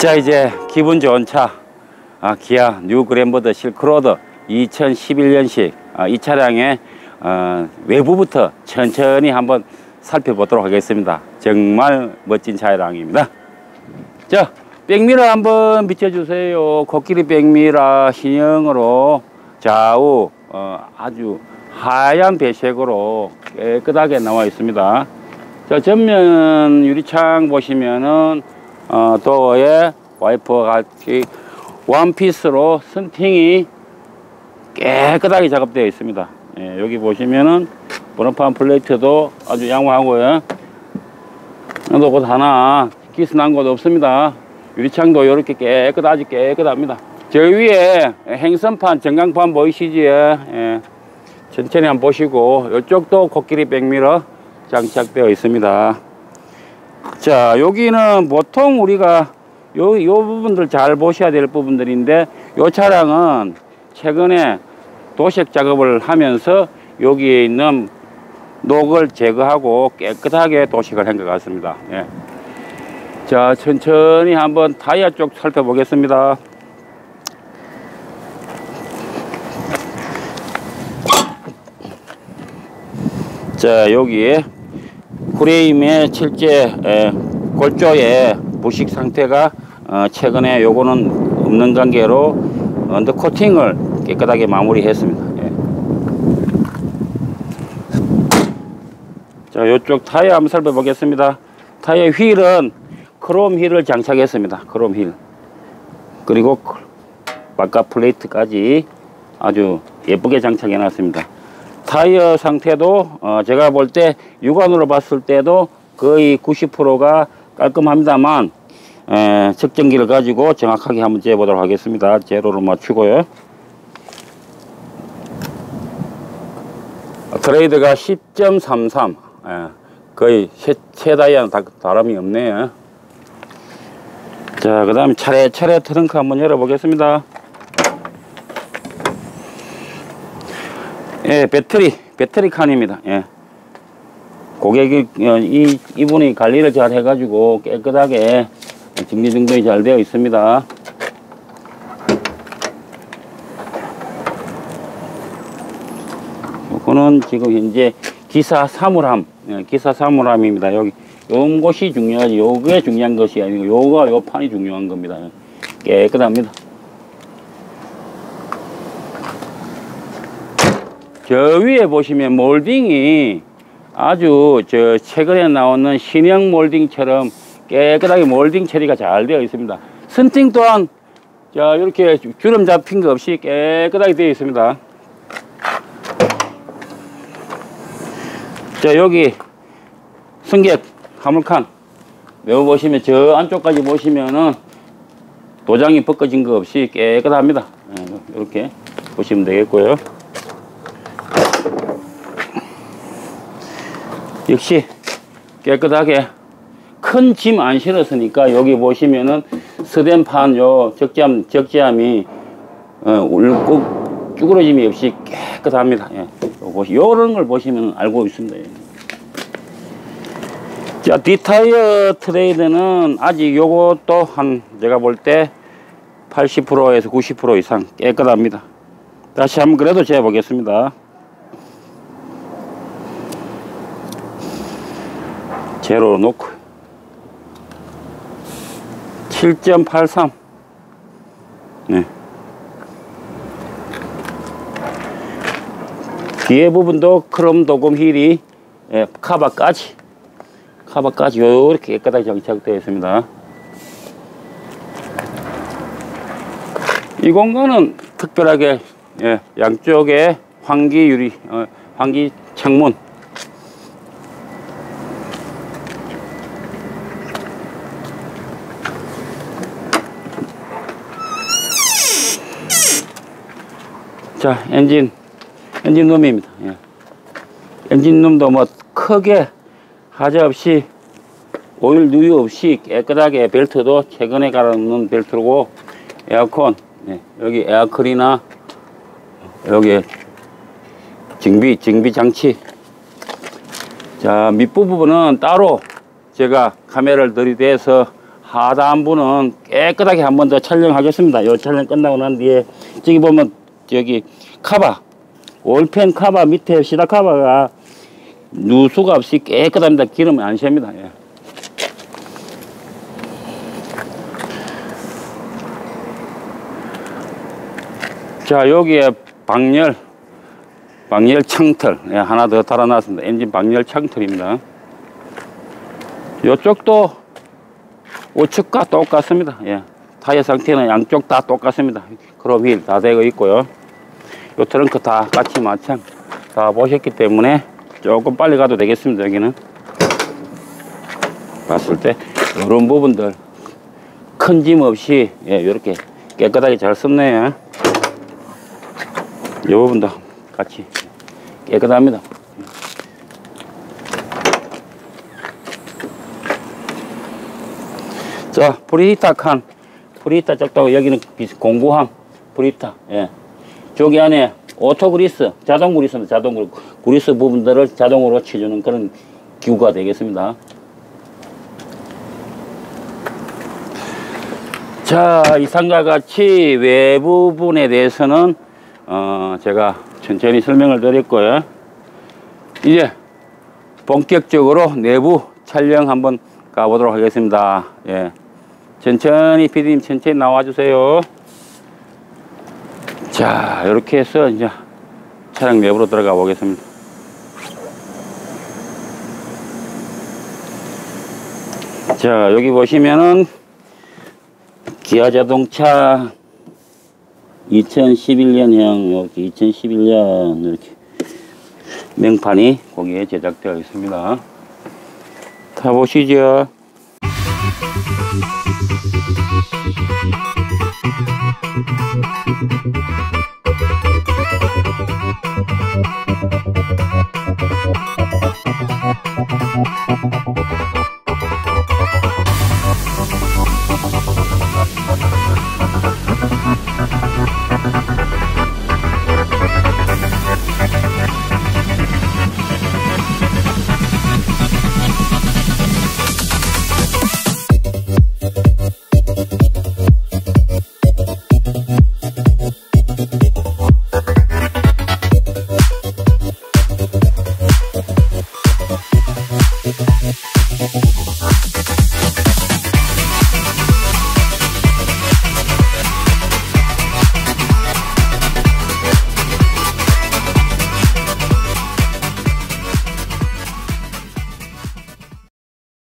자 이제 기분 좋은 차. 아, 기아 뉴 그랜버드 실크로드 2011년식. 아, 이 차량의 어, 외부부터 천천히 한번 살펴보도록 하겠습니다. 정말 멋진 차량입니다. 자 백미러 한번 비춰주세요. 코끼리 백미러 신형으로 좌우 어, 아주 하얀 배색으로 깨끗하게 나와 있습니다 자 전면 유리창 보시면은 어, 도어에 와이퍼 같이 원피스로 선팅이 깨끗하게 작업되어 있습니다. 예, 여기 보시면은 번호판 플레이트도 아주 양호하고요. 곳 하나 기스 난곳 없습니다. 유리창도 이렇게 깨끗 아주 깨끗합니다. 저 위에 행선판 전광판 보이시지요? 예, 천천히 한번 보시고 이쪽도 코끼리 백미러 장착되어 있습니다. 자 여기는 보통 우리가 요, 요 부분들 잘 보셔야 될 부분들인데 요 차량은 최근에 도색 작업을 하면서 여기에 있는 녹을 제거하고 깨끗하게 도색을 한 것 같습니다 예. 자 천천히 한번 타이어 쪽 살펴보겠습니다 자 여기에 프레임의 에, 골조의 부식 상태가 어, 최근에 요거는 없는 관계로 under 코팅을 깨끗하게 마무리했습니다. 예. 자, 요쪽 타이어 한번 살펴보겠습니다. 타이어 휠은 크롬 휠을 장착했습니다. 크롬 휠. 그리고 바깥 플레이트까지 아주 예쁘게 장착해 놨습니다. 타이어 상태도 어 제가 볼 때 육안으로 봤을 때도 거의 90%가 깔끔합니다만 에 측정기를 가지고 정확하게 한번 재보도록 하겠습니다. 제로를 맞추고요. 트레이드가 10.33 예, 거의 다, 다름이 없네요. 자, 그 다음에 차례차례 트렁크 한번 열어보겠습니다. 예, 배터리, 배터리 칸입니다. 예. 고객이, 어, 이, 이분이 관리를 잘 해가지고 깨끗하게 정리정돈이 잘 되어 있습니다. 요거는 지금 현재 기사 사물함, 예, 기사 사물함입니다. 여기, 요 곳이 중요하지. 요게 중요한 것이 아니고, 요가, 요 판이 중요한 겁니다. 깨끗합니다. 저 위에 보시면 몰딩이 아주 저 최근에 나오는 신형 몰딩처럼 깨끗하게 몰딩 처리가 잘 되어 있습니다. 선팅 또한 자 이렇게 주름 잡힌 거 없이 깨끗하게 되어 있습니다. 자 여기 승객 화물칸 매우 보시면 저 안쪽까지 보시면은 도장이 벗겨진 거 없이 깨끗합니다. 이렇게 보시면 되겠고요. 역시 깨끗하게 큰 짐 안 실었으니까 여기 보시면은 스댄판 요 적재함 적재함이 어, 울고 쭈그러짐이 없이 깨끗합니다. 예. 요것이 요런 걸 보시면 알고 있습니다. 예. 자 뒤타이어 tread는 아직 요것도 한 제가 볼 때 80%에서 90% 이상 깨끗합니다. 다시 한번 그래도 재보겠습니다. 제로 놓고 7.83 네. 뒤에 부분도 크롬 도금 힐이 예, 카바까지 카바까지 이렇게 깨끗하게 장착되어 있습니다 이 공간은 특별하게 예, 양쪽에 환기 유리 어, 환기 창문 자 엔진 엔진 룸입니다 예. 엔진 룸도 뭐 크게 하자 없이 오일 누유 없이 깨끗하게 벨트도 최근에 갈아놓은 벨트고 에어컨 예. 여기 에어컨이나 여기 정비 정비 장치 자, 밑부분은 따로 제가 카메라를 들이대서 하단부는 깨끗하게 한 번 더 촬영하겠습니다. 요 촬영 끝나고 난 뒤에 저기 보면 저기 카바 올펜 카바 밑에 시다 카바가 누수가 없이 깨끗합니다. 기름 안 셉니다. 예. 자 여기에 방열 방열 창틀 예, 하나 더 달아놨습니다. 엔진 방열 창틀입니다. 이쪽도 우측과 똑같습니다. 예. 타이어 상태는 양쪽 다 똑같습니다. 크롬 휠 다 되어 있고요. 요 트렁크 다 같이 마찬 다 보셨기 때문에 조금 빨리 가도 되겠습니다. 여기는 봤을 때 이런 부분들 큰 짐 없이 예, 이렇게 깨끗하게 잘 썼네요. 이 부분도 같이 깨끗합니다. 자, preheater 칸. preheater 쪽도 여기는 공구함. preheater. 예. 저기 안에 auto 그리스, 자동 그리스입니다. 자동 그리스. 그리스 부분들을 자동으로 쳐주는 그런 기구가 되겠습니다. 자, 이상과 같이 외부분에 대해서는 어, 제가 천천히 설명을 드렸고요. 이제 본격적으로 내부 촬영 한번 가보도록 하겠습니다. 예. 천천히 피디님 천천히 나와주세요. 자, 이렇게 해서 이제 차량 내부로 들어가 보겠습니다. 자, 여기 보시면은 기아 자동차 2011년형 여기 2011년 이렇게 명판이 거기에 제작되어 있습니다. 타보시죠. Música